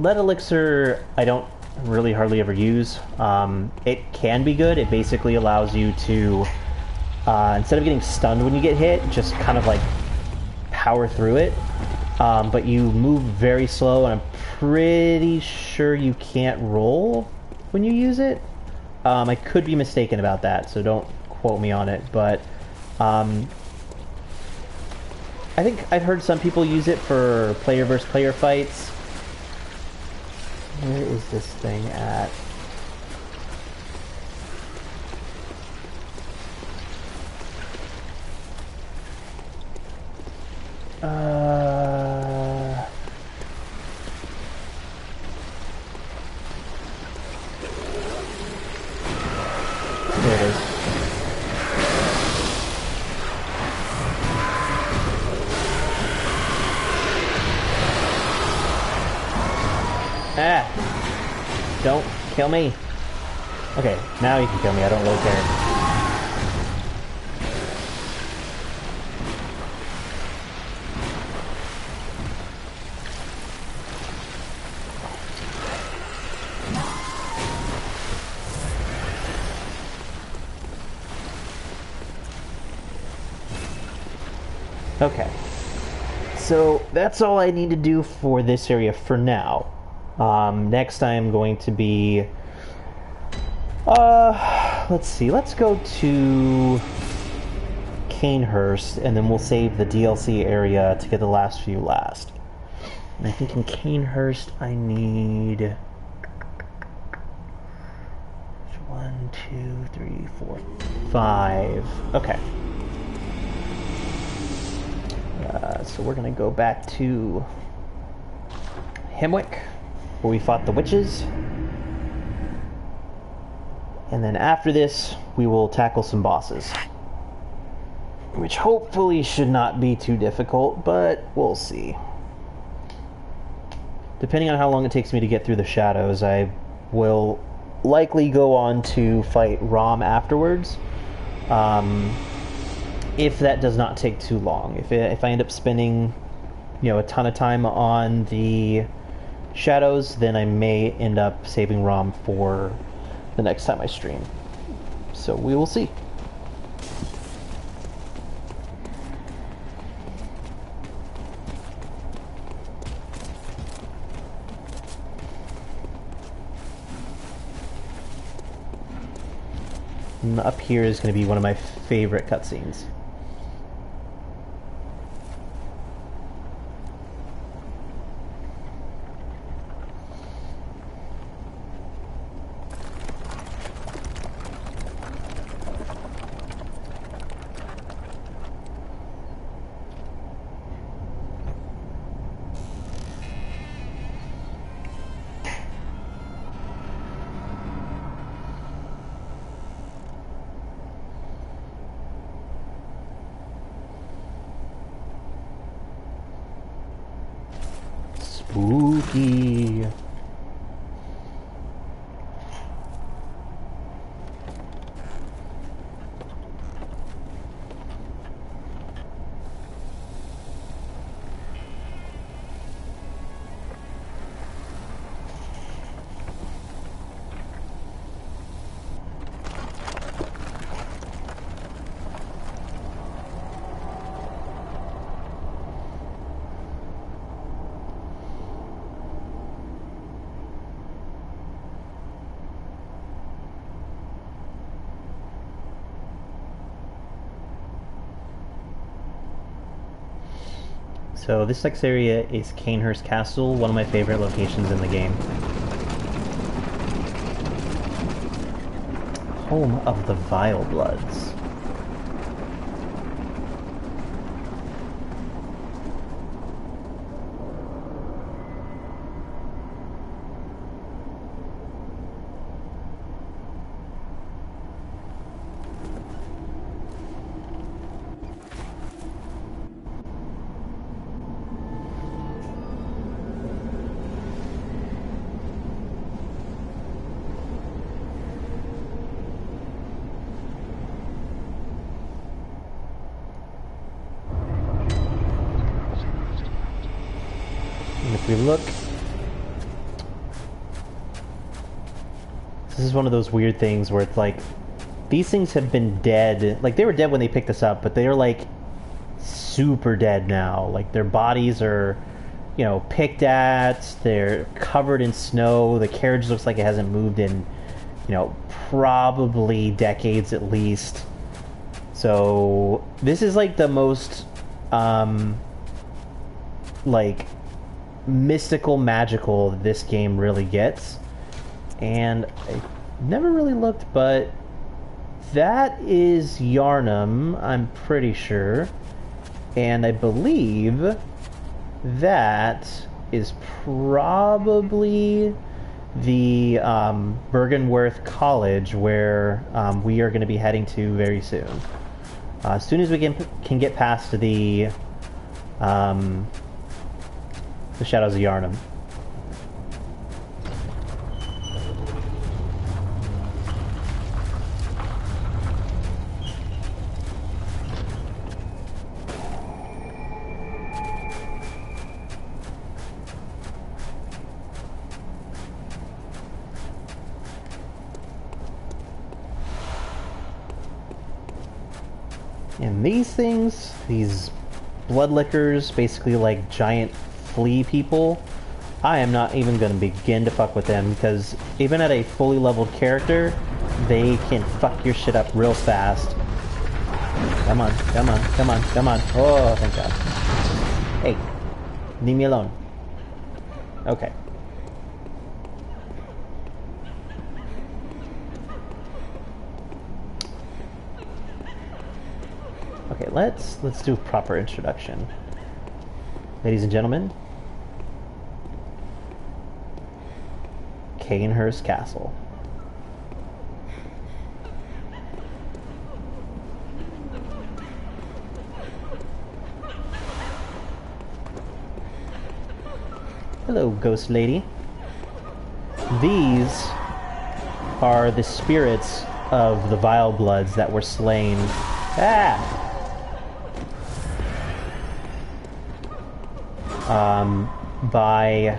lead elixir, I don't really hardly ever use. Um, it can be good. It basically allows you to, uh, instead of getting stunned when you get hit, just kind of like power through it. Um, but you move very slow, and I'm pretty sure you can't roll when you use it. Um, I could be mistaken about that, so don't quote me on it. But um, I think I've heard some people use it for player versus player fights. Where is this thing at? Kill me. Okay, now you can kill me. I don't really care. Okay. So that's all I need to do for this area for now. Um, next I'm going to be... Uh, let's see. Let's go to Cainhurst, and then we'll save the DLC area to get the last few last. And I think in Cainhurst I need... One, two, three, four, five. Okay. Uh, so we're gonna go back to Hemwick, where we fought the witches. And then after this, we will tackle some bosses. Which hopefully should not be too difficult, but we'll see. Depending on how long it takes me to get through the shadows, I will likely go on to fight Rom afterwards. Um, if that does not take too long. If it, if I end up spending, you know, a ton of time on the shadows, then I may end up saving ROM for the next time I stream. So we will see. And up here is going to be one of my favorite cutscenes. Spooky. So this next area is Cainhurst Castle, one of my favorite locations in the game. Home of the Vile Bloods. We look this is one of those weird things where it's like these things have been dead. Like they were dead when they picked us up, but they are like super dead now. Like their bodies are, you know, picked at. They're covered in snow. The carriage looks like it hasn't moved in, you know, probably decades at least. So this is like the most, um, like mystical, magical this game really gets. And I never really looked, but that is Yharnam, I'm pretty sure. And I believe that is probably the um, Byrgenwerth College where um, we are going to be heading to very soon. Uh, as soon as we can, can get past the um, the Shadows of Yharnam. And these things, these bloodlickers, basically like giant flea people, I am not even going to begin to fuck with them because even at a fully leveled character, they can fuck your shit up real fast. Come on, come on, come on, come on. Oh, thank God. Hey, leave me alone. Okay. Okay, let's let's do a proper introduction. Ladies and gentlemen, Cainhurst Castle. Hello, ghost lady. These are the spirits of the vile bloods that were slain. Ah! Um, by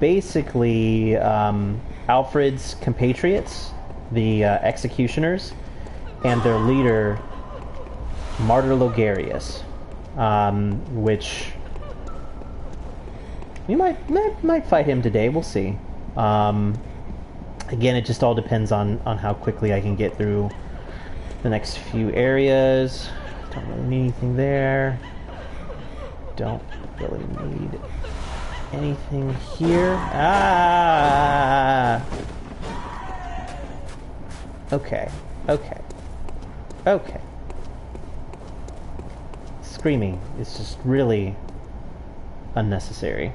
basically um, Alfred's compatriots, the uh, executioners, and their leader, Martyr Logarius, um, which we might, might, might fight him today. We'll see. Um, again, it just all depends on on how quickly I can get through the next few areas. Don't really need anything there don't really need anything here. Ah! Okay, okay, okay. Screaming is just really unnecessary.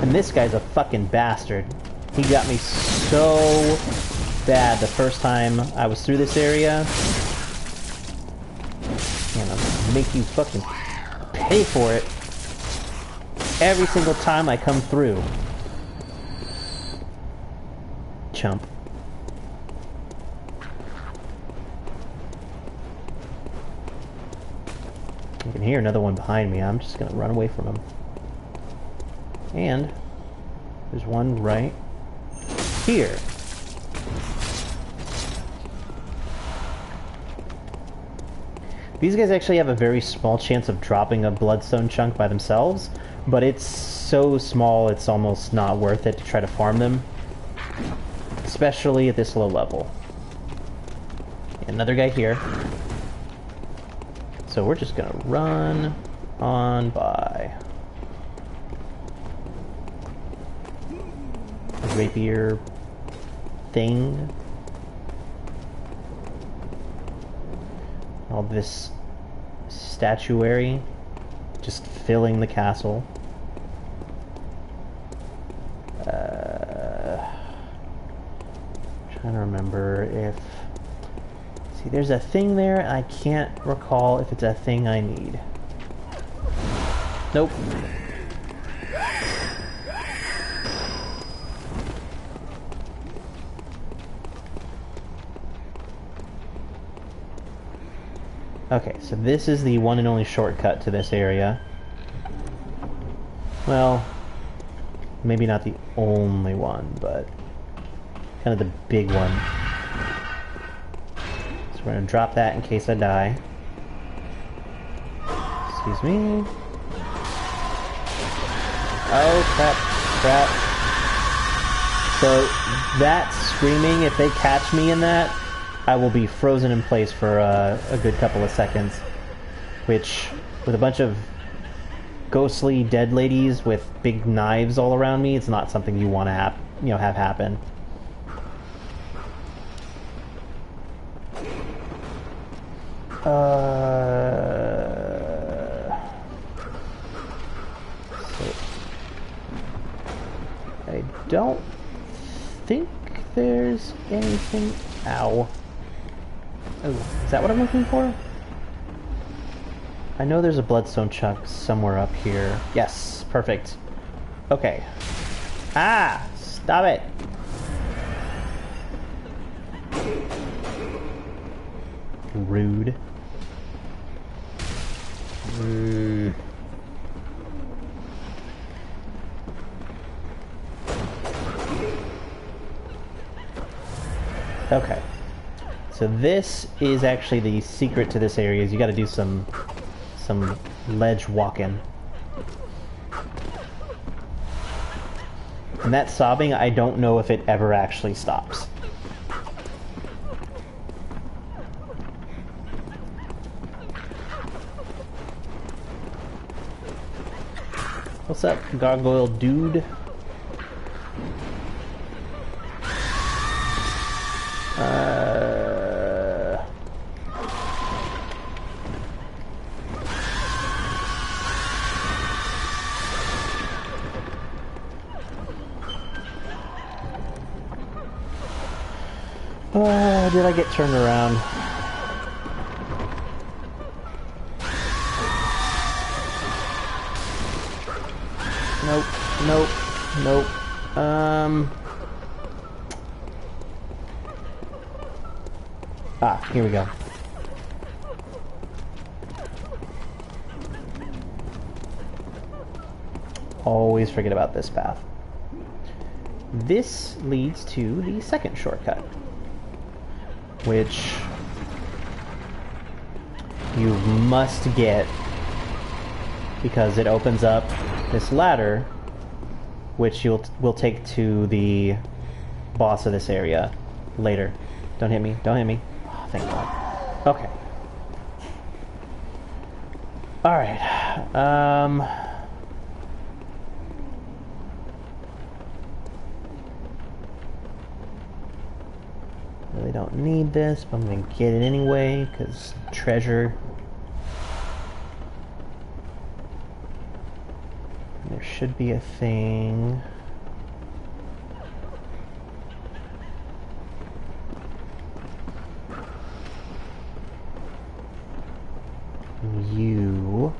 And this guy's a fucking bastard. He got me so bad the first time I was through this area make you fucking pay for it every single time I come through. Chump. I can hear another one behind me. I'm just gonna run away from him. And there's one right here. These guys actually have a very small chance of dropping a bloodstone chunk by themselves, but it's so small it's almost not worth it to try to farm them. Especially at this low level. Another guy here. So we're just gonna run on by. rapier thing. All this statuary just filling the castle. Uh, trying to remember if... See, there's a thing there, I can't recall if it's a thing I need. Nope. Okay, so this is the one and only shortcut to this area. Well, Maybe not the only one, but kind of the big one. So we're gonna drop that in case I die. Excuse me. Oh crap, crap. So that screaming, if they catch me in that, I will be frozen in place for uh, a good couple of seconds. Which, with a bunch of ghostly dead ladies with big knives all around me, it's not something you want to have, you know, have happen. Uh, so I don't think there's anything. Ow. Oh, is that what I'm looking for? I know there's a bloodstone chunk somewhere up here. Yes, perfect. Okay. Ah! Stop it! Rude. Mm. Okay. So this is actually the secret to this area is you gotta do some some ledge walking. And that sobbing, I don't know if it ever actually stops. What's up, gargoyle dude? Uh... did I get turned around? Nope, nope, nope. Um. Ah, here we go. Always forget about this path. This leads to the second shortcut, which you must get because it opens up this ladder, which you'll will take to the boss of this area later. Don't hit me! Don't hit me! Oh, thank God. Okay. All right. Um. Really don't need this, but I'm gonna get it anyway because treasure. There should be a thing. You.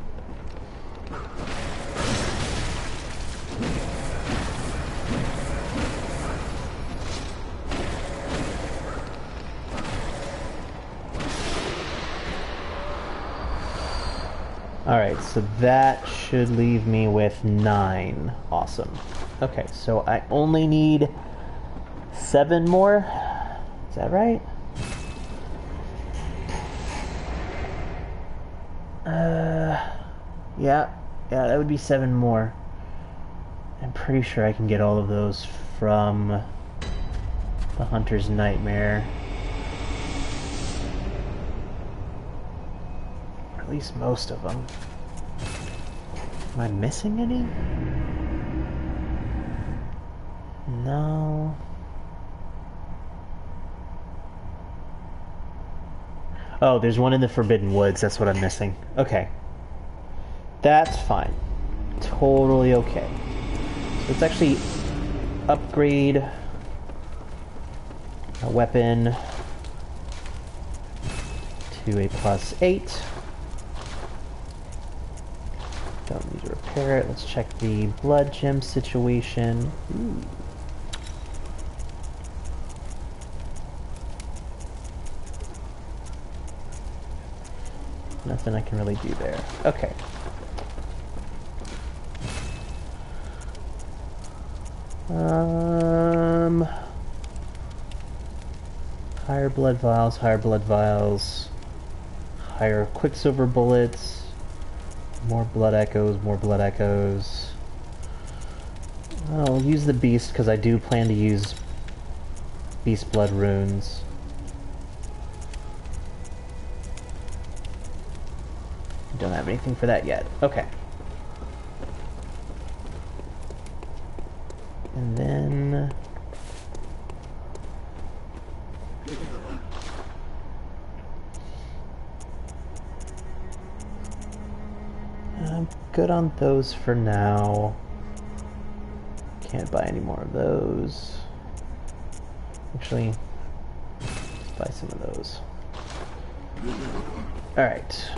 Alright, so that should leave me with nine. Awesome. Okay, so I only need seven more. Is that right? Uh, yeah, yeah, that would be seven more. I'm pretty sure I can get all of those from the Hunter's Nightmare. At least most of them. Am I missing any? No. Oh, there's one in the Forbidden Woods. That's what I'm missing. Okay. That's fine. Totally okay. So let's actually upgrade a weapon to a plus 8. Don't need to repair it. Let's check the blood gem situation. Ooh. Nothing I can really do there. Okay. Um, higher blood vials, higher blood vials, higher quicksilver bullets, more blood echoes, more blood echoes. I'll use the beast because I do plan to use beast blood runes. Don't have anything for that yet. Okay. And then... I'm good on those for now. Can't buy any more of those. Actually, let's buy some of those. Alright.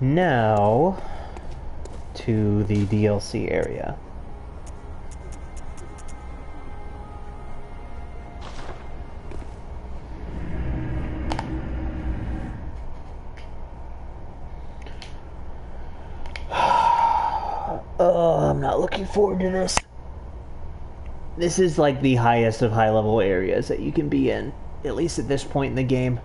Now, to the DLC area. Oh, I'm not looking forward to this. This is like the highest of high level areas that you can be in, at least at this point in the game.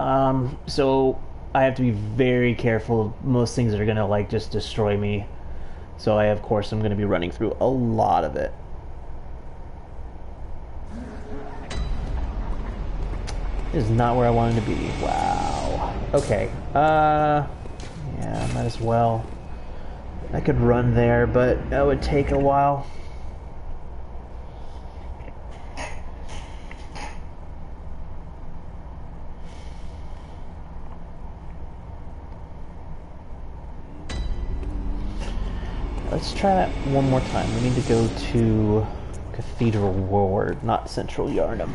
Um, so I have to be very careful. Most things are gonna like just destroy me. So I, of course, I'm gonna be running through a lot of it. This is not where I wanted to be. Wow. Okay. Uh, yeah, might as well. I could run there, but that would take a while. Let's try that one more time. We need to go to Cathedral Ward, not Central Yharnam.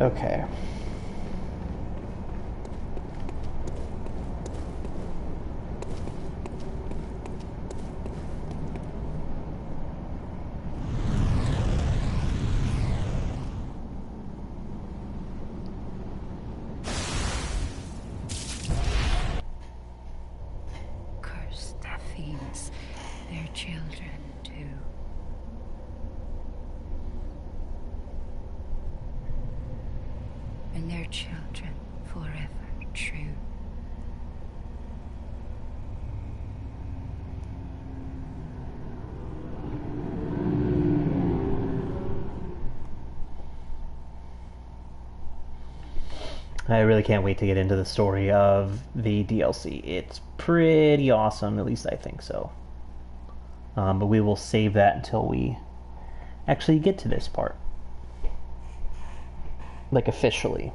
Okay. Curse the fiends, their children too. Their children forever true. I really can't wait to get into the story of the DLC. It's pretty awesome, at least I think so. Um, but we will save that until we actually get to this part. Like officially.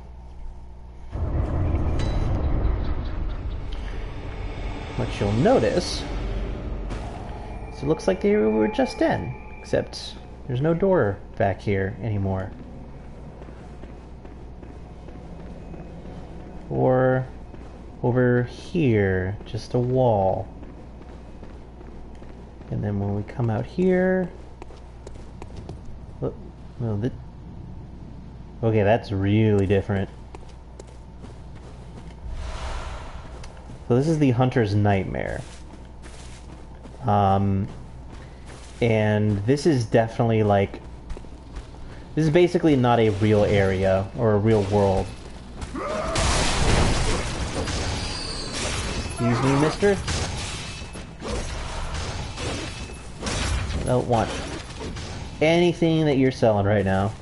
What you'll notice is it looks like they were just in, except there's no door back here anymore. Or over here, just a wall. And then when we come out here, oh, no, okay, that's really different. So this is the Hunter's Nightmare. Um, and this is definitely like, this is basically not a real area or a real world. Excuse me, mister? I don't want anything that you're selling right now.